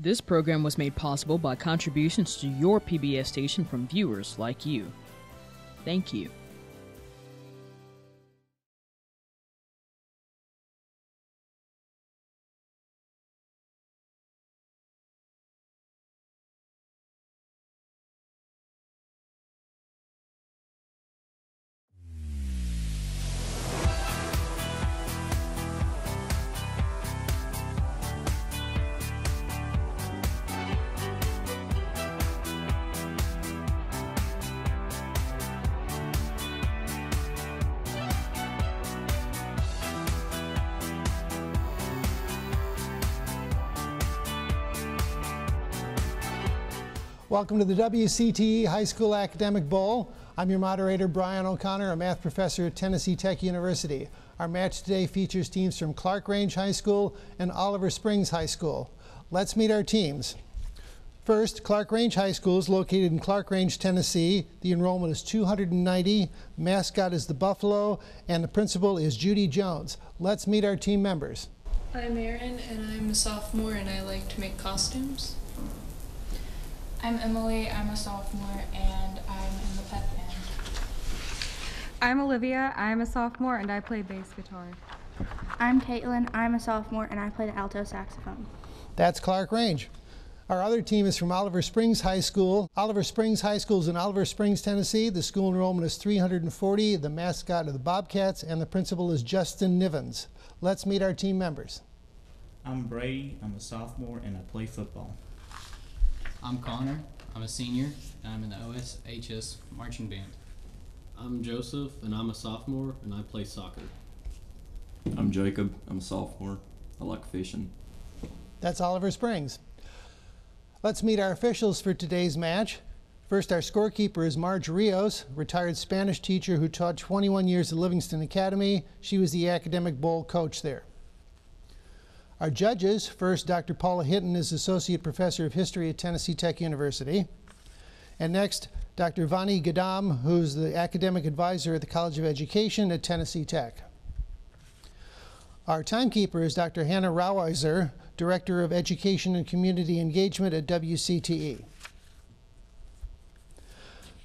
This program was made possible by contributions to your PBS station from viewers like you. Thank you. Welcome to the WCTE High School Academic Bowl. I'm your moderator, Brian O'Connor, a math professor at Tennessee Tech University. Our match today features teams from Clarkrange High School and Oliver Springs High School. Let's meet our teams. First, Clarkrange High School is located in Clarkrange, Tennessee. The enrollment is 290, mascot is the Buffalo, and the principal is Judy Jones. Let's meet our team members. I'm Erin, and I'm a sophomore, and I like to make costumes. I'm Emily, I'm a sophomore, and I'm in the pep band. I'm Olivia, I'm a sophomore, and I play bass guitar. I'm Caitlin, I'm a sophomore, and I play the alto saxophone. That's Clarkrange. Our other team is from Oliver Springs High School. Oliver Springs High School is in Oliver Springs, Tennessee. The school enrollment is 340. The mascot are the Bobcats, and the principal is Justin Nivens. Let's meet our team members. I'm Brady, I'm a sophomore, and I play football. I'm Connor. I'm a senior, and I'm in the OSHS marching band. I'm Joseph, and I'm a sophomore, and I play soccer. I'm Jacob. I'm a sophomore. I like fishing. That's Oliver Springs. Let's meet our officials for today's match. First, our scorekeeper is Marge Rios, retired Spanish teacher who taught 21 years at Livingston Academy. She was the academic bowl coach there. Our judges, first, Dr. Paula Hinton is Associate Professor of History at Tennessee Tech University. And next, Dr. Vani Gadam, who's the Academic Advisor at the College of Education at Tennessee Tech. Our timekeeper is Dr. Hannah Rauweiser, Director of Education and Community Engagement at WCTE.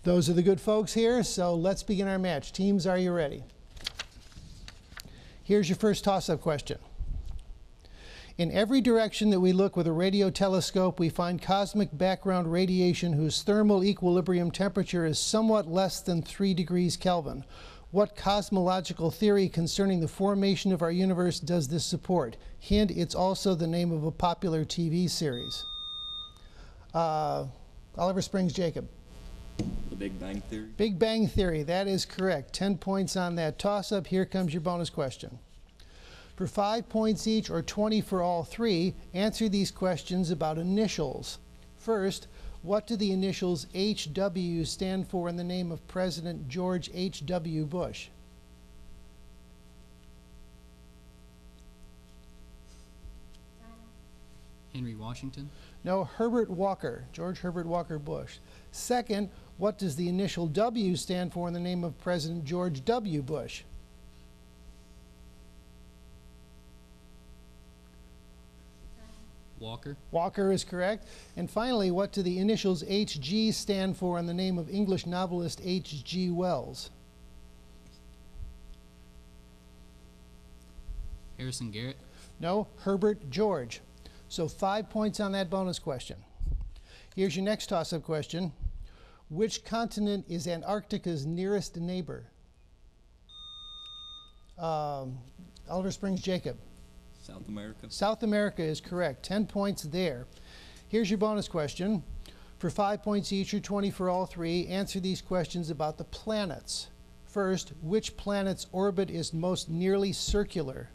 Those are the good folks here, so let's begin our match. Teams, are you ready? Here's your first toss-up question. In every direction that we look with a radio telescope, we find cosmic background radiation whose thermal equilibrium temperature is somewhat less than 3 degrees Kelvin. What cosmological theory concerning the formation of our universe does this support? Hint, it's also the name of a popular TV series. Uh, Oliver Springs Jacob. The Big Bang Theory? Big Bang Theory, that is correct. 10 points on that toss-up. Here comes your bonus question. For five points each or 20 for all three, answer these questions about initials. First, what do the initials HW stand for in the name of President George H.W. Bush? Henry Washington. No, Herbert Walker, George Herbert Walker Bush. Second, what does the initial W stand for in the name of President George W. Bush? Walker. Walker is correct. And finally, what do the initials HG stand for in the name of English novelist H.G. Wells? Harrison Garrett. No, Herbert George. So five points on that bonus question. Here's your next toss-up question. Which continent is Antarctica's nearest neighbor? Um, Oliver Springs Jacob. South America. South America is correct. 10 points there. Here's your bonus question. For five points each or 20 for all three, answer these questions about the planets. First, which planet's orbit is most nearly circular?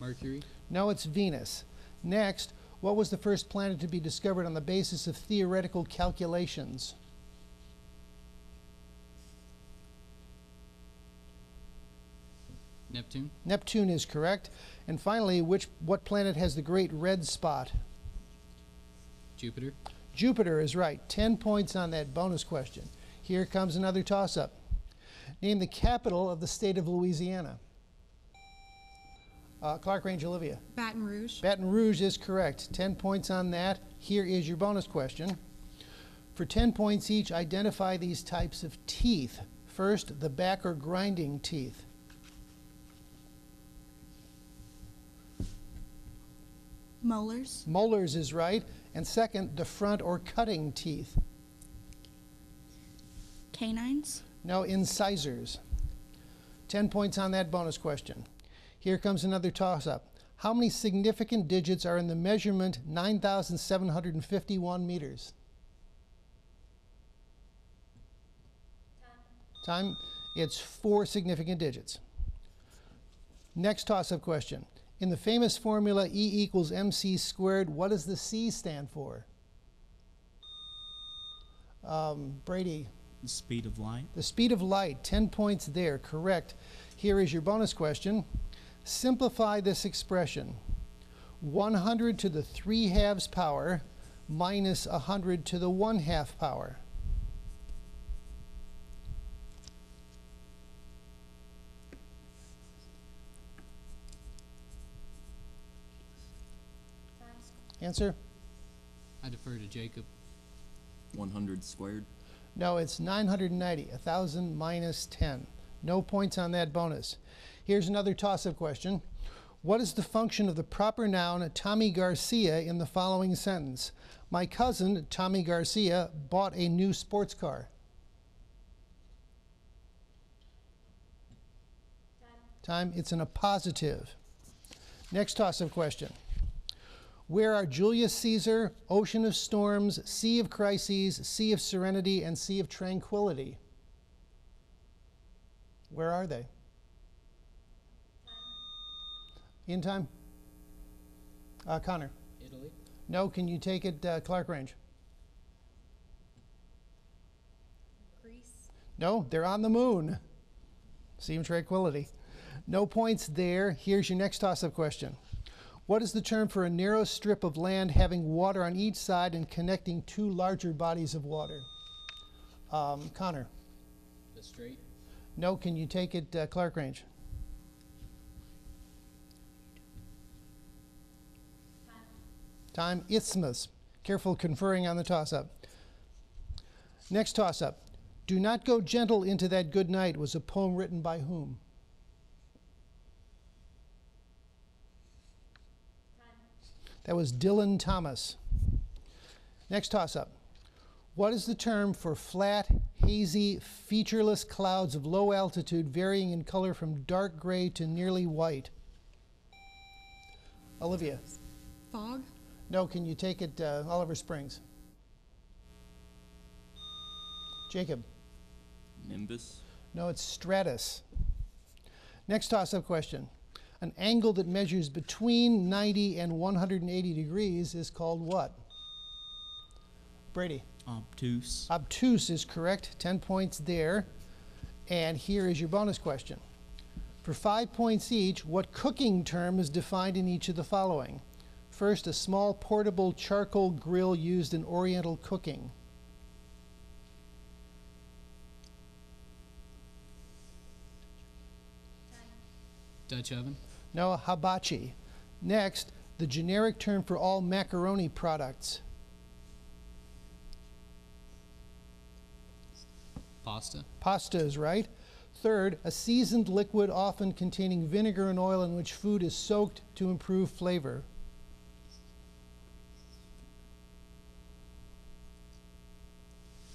Mercury. No, it's Venus. Next, what was the first planet to be discovered on the basis of theoretical calculations? Neptune. Neptune is correct. And finally, which what planet has the great red spot? Jupiter. Jupiter is right. 10 points on that bonus question. Here comes another toss-up. Name the capital of the state of Louisiana. Uh, Clarkrange, Olivia. Baton Rouge. Baton Rouge is correct. 10 points on that. Here is your bonus question. For 10 points each, identify these types of teeth. First, the back or grinding teeth. Molars. Molars is right. And second, the front or cutting teeth. Canines. No, incisors. 10 points on that bonus question. Here comes another toss up. How many significant digits are in the measurement 9,751 meters? Time. It's four significant digits. Next toss up question. In the famous formula E equals mc squared, what does the C stand for? Um, Brady, The speed of light. the speed of light, 10 points there, correct. Here is your bonus question. Simplify this expression. 100 to the 3 halves power minus 100 to the 1 half power. Answer? I defer to Jacob. 100 squared. No, it's 990, 1,000 minus 10. No points on that bonus. Here's another toss-up question. What is the function of the proper noun Tommy Garcia in the following sentence? My cousin, Tommy Garcia, bought a new sports car. Time, it's an appositive. Next toss-up question. Where are Julius Caesar, Ocean of Storms, Sea of Crises, Sea of Serenity, and Sea of Tranquility? Where are they? In time? Uh, Connor. Italy. No, can you take it, uh, Clarkrange? Greece. No, they're on the moon. Sea of Tranquility. No points there. Here's your next toss up question. What is the term for a narrow strip of land having water on each side and connecting two larger bodies of water? Um, Connor. The Strait. No, can you take it, uh, Clarkrange? Time, isthmus. Careful conferring on the toss up. Next toss up. Do not go gentle into that good night was a poem written by whom? That was Dylan Thomas. Next toss up. What is the term for flat, hazy, featureless clouds of low altitude varying in color from dark gray to nearly white? Olivia. Fog. No, can you take it, uh, Oliver Springs? Jacob. Nimbus. No, it's stratus. Next toss up question. An angle that measures between 90 and 180 degrees is called what? Brady. Obtuse. Obtuse is correct. 10 points there. And here is your bonus question. For five points each, what cooking term is defined in each of the following? First, a small portable charcoal grill used in Oriental cooking. Dutch oven. No, hibachi. Next, the generic term for all macaroni products. Pasta. Pasta is right. Third, a seasoned liquid often containing vinegar and oil in which food is soaked to improve flavor.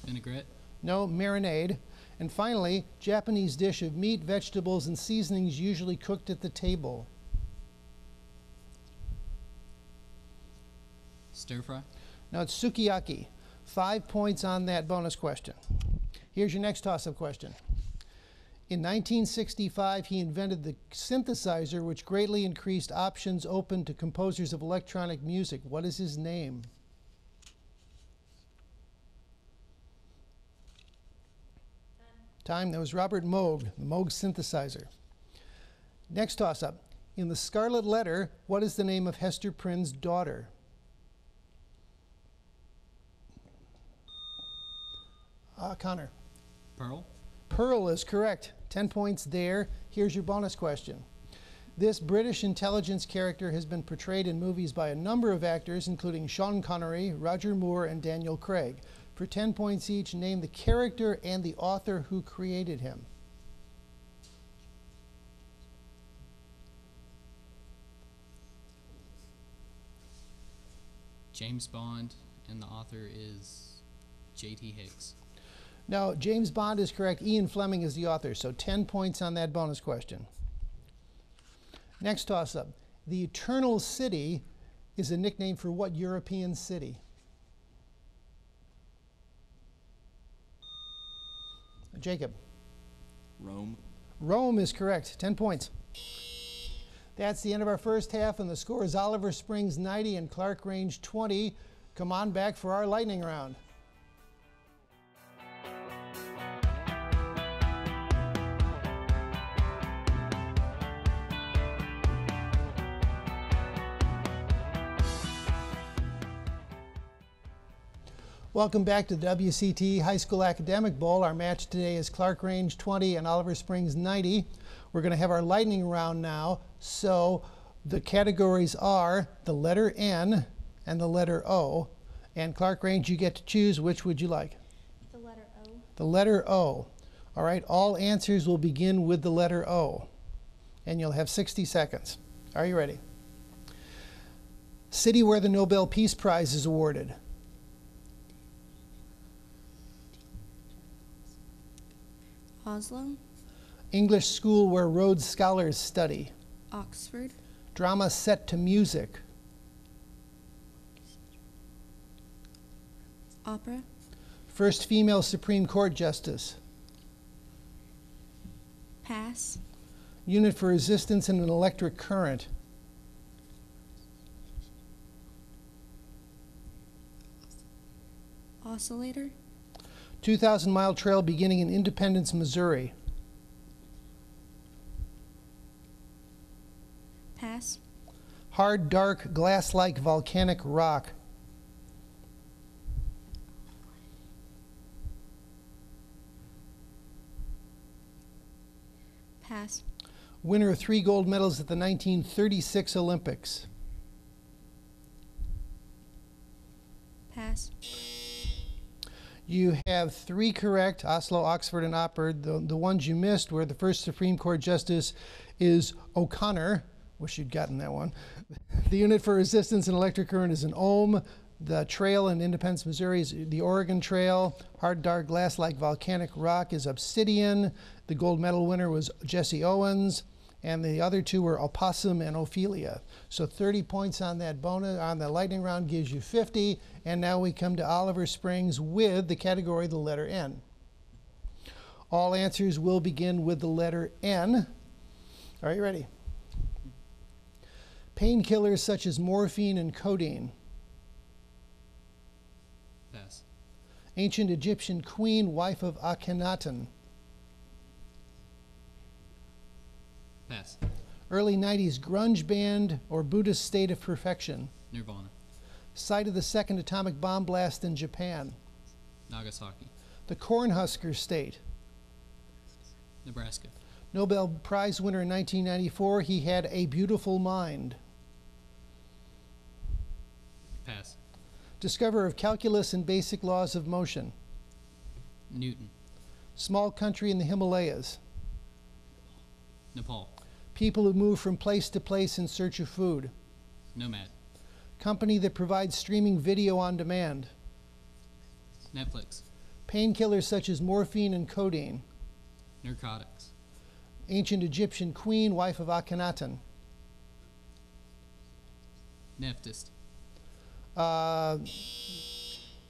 Vinaigrette. No, marinade. And finally, Japanese dish of meat, vegetables, and seasonings usually cooked at the table. Stir fry. Now it's sukiyaki. Five points on that bonus question. Here's your next toss up question. In 1965, he invented the synthesizer, which greatly increased options open to composers of electronic music. What is his name? Time. That was Robert Moog, the Moog synthesizer. Next toss up. In the Scarlet Letter, what is the name of Hester Prynne's daughter? Uh, Connor. Pearl. Pearl is correct. 10 points there. Here's your bonus question. This British intelligence character has been portrayed in movies by a number of actors, including Sean Connery, Roger Moore, and Daniel Craig. For 10 points each, name the character and the author who created him. James Bond, and the author is J.T. Hicks. No, James Bond is correct. Ian Fleming is the author, so 10 points on that bonus question. Next toss up. The Eternal City is a nickname for what European city? Jacob. Rome. Rome is correct. 10 points. That's the end of our first half, and the score is Oliver Springs 90 and Clarkrange 20. Come on back for our lightning round. Welcome back to the WCT High School Academic Bowl. Our match today is Clarkrange 20 and Oliver Springs 90. We're going to have our lightning round now. So the categories are the letter N and the letter O. And Clarkrange, you get to choose which would you like? The letter O. The letter O. All right, all answers will begin with the letter O. And you'll have 60 seconds. Are you ready? City where the Nobel Peace Prize is awarded. Oslo. English school where Rhodes scholars study. Oxford. Drama set to music. Opera. First female Supreme Court justice. Pass. Unit for resistance in an electric current. Oscillator. 2,000 mile trail beginning in Independence, Missouri. Pass. Hard, dark, glass like volcanic rock. Pass. Winner of three gold medals at the 1936 Olympics. Pass. You have three correct Oslo, Oxford, and Opperd. The, the ones you missed were the first Supreme Court Justice is O'Connor. Wish you'd gotten that one. The unit for resistance in electric current is an ohm. The trail in Independence, Missouri is the Oregon Trail. Hard, dark, glass like volcanic rock is obsidian. The gold medal winner was Jesse Owens. And the other two were Opossum and Ophelia. So 30 points on that bonus on the lightning round gives you 50. And now we come to Oliver Springs with the category the letter N. All answers will begin with the letter N. Are you ready? Painkillers such as morphine and codeine. Pass. Ancient Egyptian queen, wife of Akhenaten. Pass. Early 90s grunge band or Buddhist state of perfection. Nirvana. Site of the second atomic bomb blast in Japan. Nagasaki. The Cornhusker state. Nebraska. Nobel Prize winner in 1994. He had a beautiful mind. Pass. Discoverer of calculus and basic laws of motion. Newton. Small country in the Himalayas. Nepal. People who move from place to place in search of food. Nomad. Company that provides streaming video on demand. Netflix. Painkillers such as morphine and codeine. Narcotics. Ancient Egyptian queen, wife of Akhenaten. Neftist. Uh,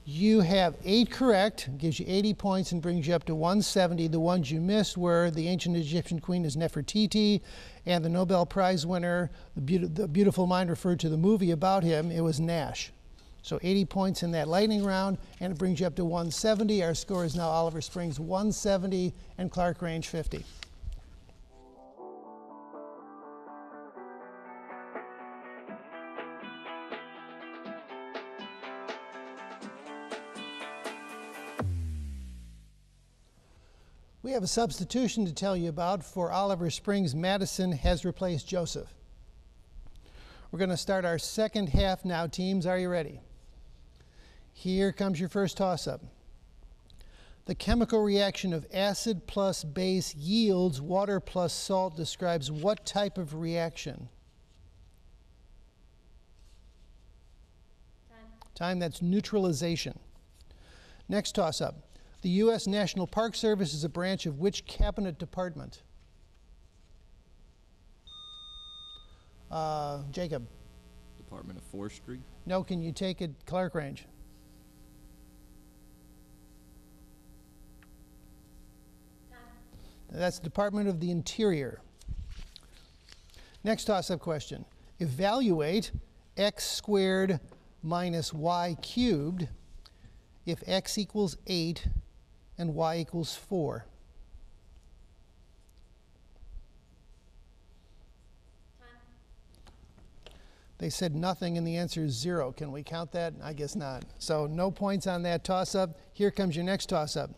you have eight correct, gives you 80 points and brings you up to 170. The ones you missed were the ancient Egyptian queen is Nefertiti, and the Nobel Prize winner, the, Beaut- the beautiful mind referred to the movie about him, it was Nash. So 80 points in that lightning round, and it brings you up to 170. Our score is now Oliver Springs 170 and Clarkrange 50. We have a substitution to tell you about for Oliver Springs. Madison has replaced Joseph. We're going to start our second half now, teams. Are you ready? Here comes your first toss up. The chemical reaction of acid plus base yields water plus salt describes what type of reaction? Time. Time, that's neutralization. Next toss up. The U.S. National Park Service is a branch of which cabinet department? Uh, Jacob. Department of Forestry. No, can you take it Clarkrange? That's the Department of the Interior. Next toss-up question. Evaluate x squared minus y cubed if x equals 8 and y equals 4. They said nothing, and the answer is zero. Can we count that? I guess not. So, no points on that toss up. Here comes your next toss up.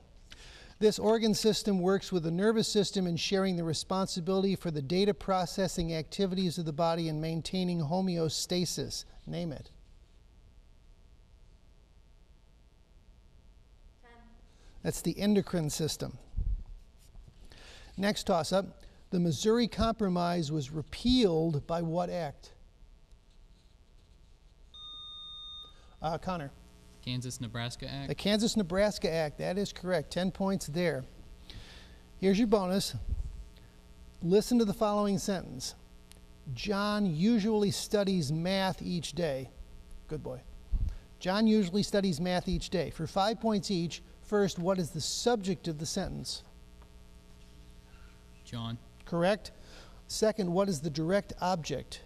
This organ system works with the nervous system in sharing the responsibility for the data processing activities of the body and maintaining homeostasis. Name it. That's the endocrine system. Next toss up. The Missouri Compromise was repealed by what act? Uh, Connor. Kansas Nebraska Act. The Kansas Nebraska Act, that is correct. 10 points there. Here's your bonus. Listen to the following sentence John usually studies math each day. Good boy. John usually studies math each day. For five points each, first, what is the subject of the sentence? John. Correct. Second, what is the direct object?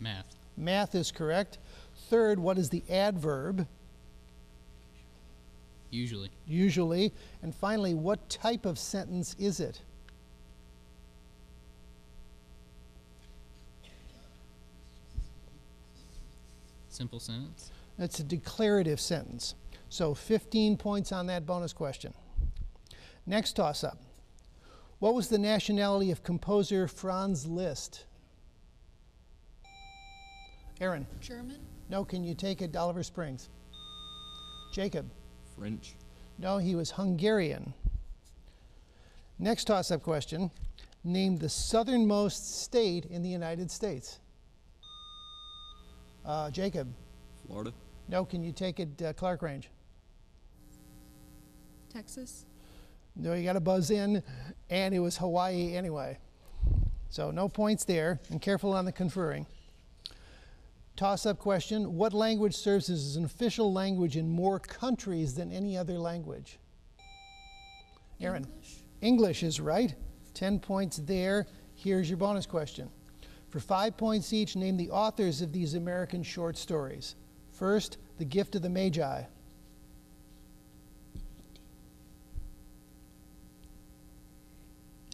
Math. Math is correct. Third, what is the adverb? Usually. Usually. And finally, what type of sentence is it? Simple sentence. It's a declarative sentence. So 15 points on that bonus question. Next toss up. What was the nationality of composer Franz Liszt? Erin. German? No, can you take it, Oliver Springs? Jacob. French. No, he was Hungarian. Next toss up question Name the southernmost state in the United States. Uh, Jacob. Florida. No, can you take it, uh, Clarkrange? Texas? No, you got to buzz in, and it was Hawaii anyway. So no points there, and careful on the conferring. Toss up question What language serves as an official language in more countries than any other language? Erin. English? English is right. 10 points there. Here's your bonus question. For five points each, name the authors of these American short stories. First, The Gift of the Magi.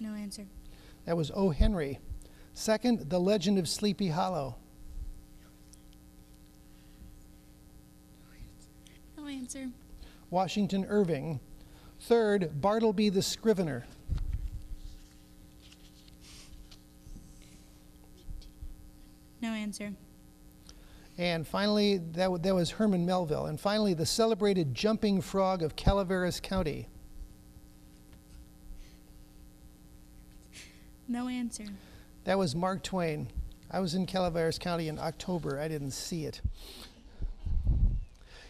No answer. That was O. Henry. Second, The Legend of Sleepy Hollow. No answer. Washington Irving. Third, Bartleby the Scrivener. No answer. And finally, that, that was Herman Melville. And finally, the celebrated jumping frog of Calaveras County. No answer. That was Mark Twain. I was in Calaveras County in October. I didn't see it.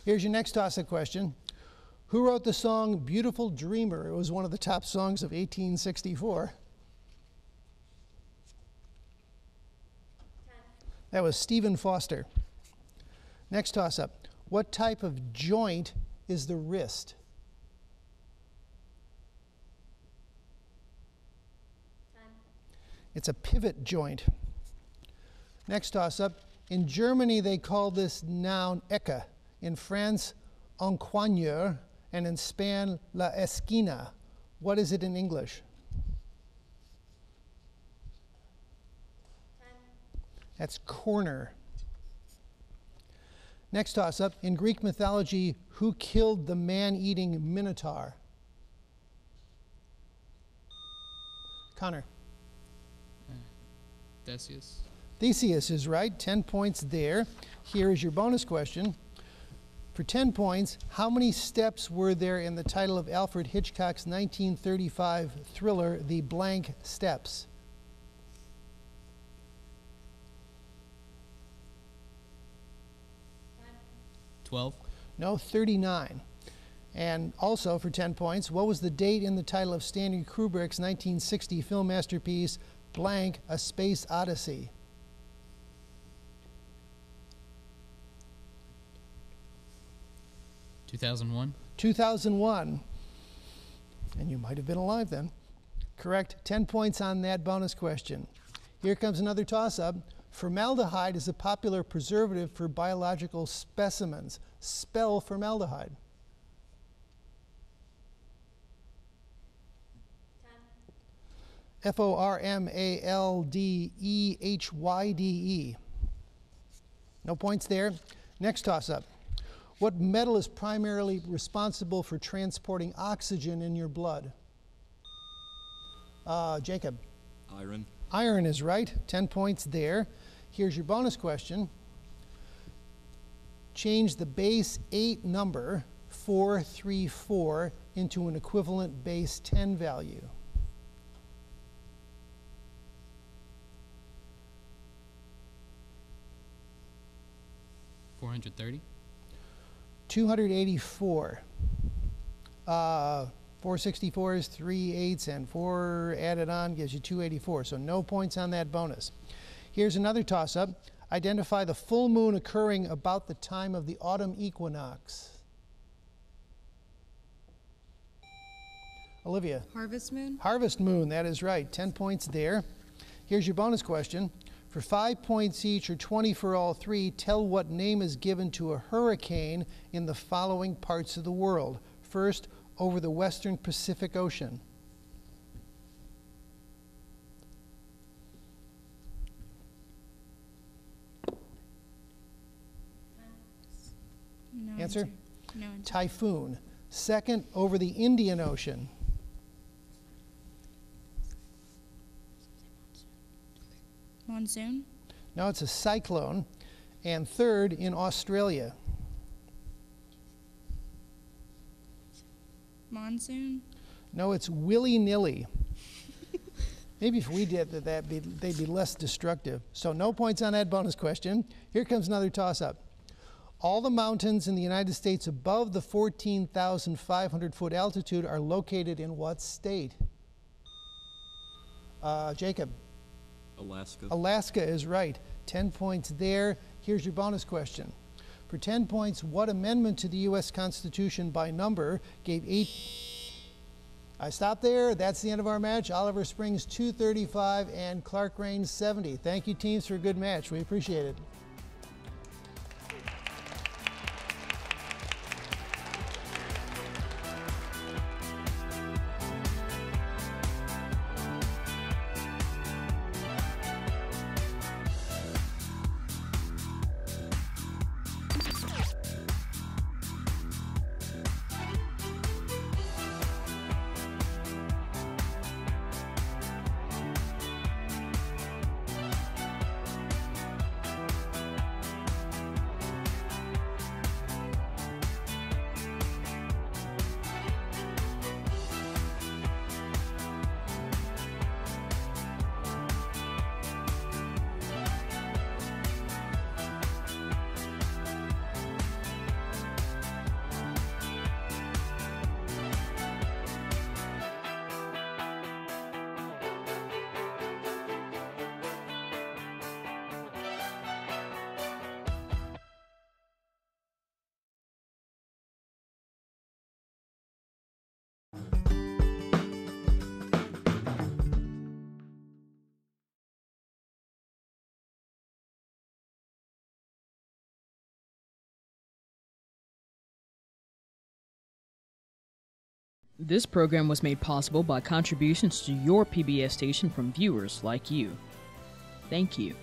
Here's your next up question Who wrote the song Beautiful Dreamer? It was one of the top songs of 1864. That was Stephen Foster. Next toss up. What type of joint is the wrist? It's a pivot joint. Next toss up. In Germany, they call this noun Ecke. In France, encoignure. And in Spain, la esquina. What is it in English? That's corner. Next toss up in Greek mythology, who killed the man eating Minotaur? Connor. Hmm. Theseus. Theseus is right. 10 points there. Here is your bonus question. For 10 points, how many steps were there in the title of Alfred Hitchcock's 1935 thriller, The Blank Steps? Twelve. No, 39. And also for 10 points, what was the date in the title of Stanley Kubrick's 1960 film masterpiece, Blank, A Space Odyssey? Two thousand one. 2001. And you might have been alive then. Correct. 10 points on that bonus question. Here comes another toss up. Formaldehyde is a popular preservative for biological specimens. Spell formaldehyde. F O R M A L D E H Y D E. No points there. Next toss up. What metal is primarily responsible for transporting oxygen in your blood? Uh, Jacob. Iron. Iron is right. 10 points there. Here's your bonus question. Change the base 8 number 434 into an equivalent base 10 value. Four hundred thirty. 284. Uh, 464 is 3 eighths, and 4 added on gives you 284. So no points on that bonus. Here's another toss up. Identify the full moon occurring about the time of the autumn equinox. Olivia. Harvest Moon. Harvest moon, that is right. 10 points there. Here's your bonus question. For five points each, or 20 for all three, tell what name is given to a hurricane in the following parts of the world. First, over the western Pacific Ocean. No Answer? No answer. Typhoon. Second, over the Indian Ocean. Monsoon. No, it's a cyclone. And third, in Australia. Monsoon. No, it's willy nilly. Maybe if we did that, that'd be, they'd be less destructive. So no points on that bonus question. Here comes another toss-up. All the mountains in the United States above the 14,500 foot altitude are located in what state? Uh, Jacob. Alaska. Alaska is right. 10 points there. Here's your bonus question. For 10 points, what amendment to the U.S. Constitution by number gave eight? I stop there. That's the end of our match. Oliver Springs 235 and Clarkrange 70. Thank you, teams, for a good match. We appreciate it. This program was made possible by contributions to your PBS station from viewers like you. Thank you.